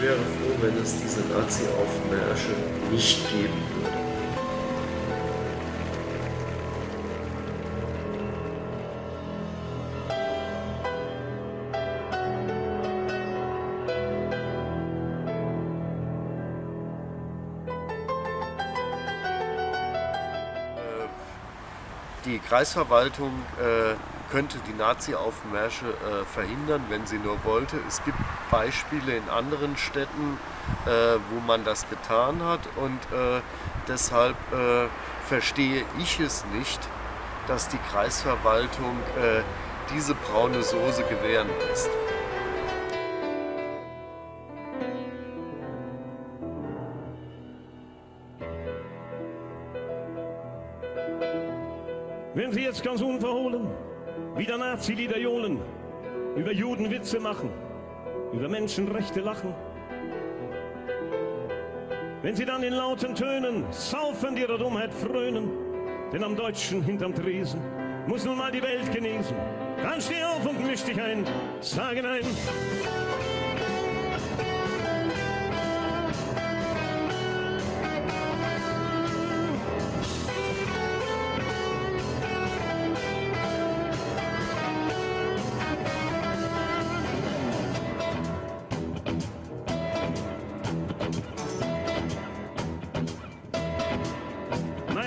ich wäre froh, wenn es diese Nazi-Aufmärsche nicht geben würde. Die Kreisverwaltung äh, könnte die Nazi-Aufmärsche äh, verhindern, wenn sie nur wollte. Es gibt Beispiele in anderen Städten, äh, wo man das getan hat und äh, deshalb äh, verstehe ich es nicht, dass die Kreisverwaltung äh, diese braune Soße gewähren lässt. Wenn Sie jetzt ganz unverhohlen wieder Nazi-Lieder johlen, über Juden Witze machen, über Menschenrechte lachen, wenn Sie dann in lauten Tönen saufend Ihrer Dummheit frönen, denn am Deutschen hinterm Tresen muss nun mal die Welt genesen, dann steh auf und misch dich ein, sage nein.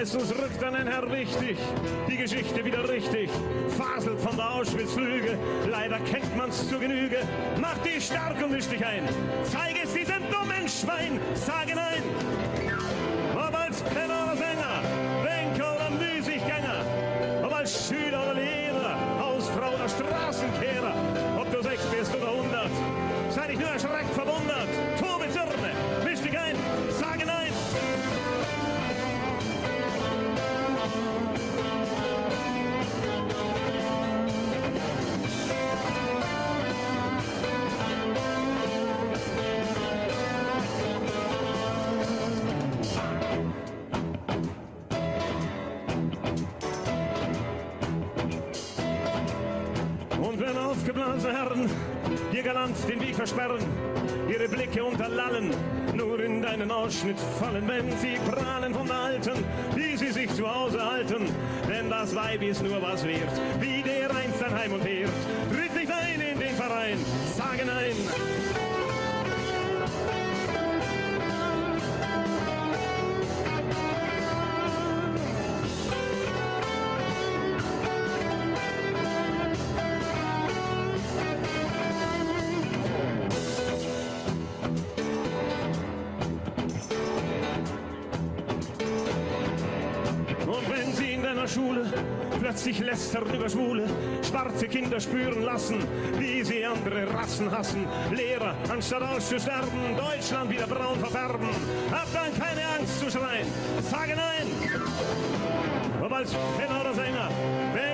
Meistens rückt dann ein Herr wichtig, die Geschichte wieder richtig, faselt von der Auschwitz-Lüge, leider kennt man's zur Genüge. Mach dich stark und misch dich ein, zeig es diesem dummen Aufgeblasene Herren dir galant den Weg versperren, ihre Blicke unterlallen, nur in deinen Ausschnitt fallen, wenn sie prahlen von der Alten, wie sie sich zu Hause halten. Denn das Weib ist nur was wert, wie der einst ein Heim und Herd. Tritt nicht ein in den Verein, sage nein. Schule. Plötzlich lästern über Schwule, schwarze Kinder spüren lassen, wie sie andere Rassen hassen, Lehrer, anstatt auszusterben, Deutschland wieder braun verfärben, hab dann keine Angst zu schreien, sage nein. Ob als Penner oder Sänger, Banker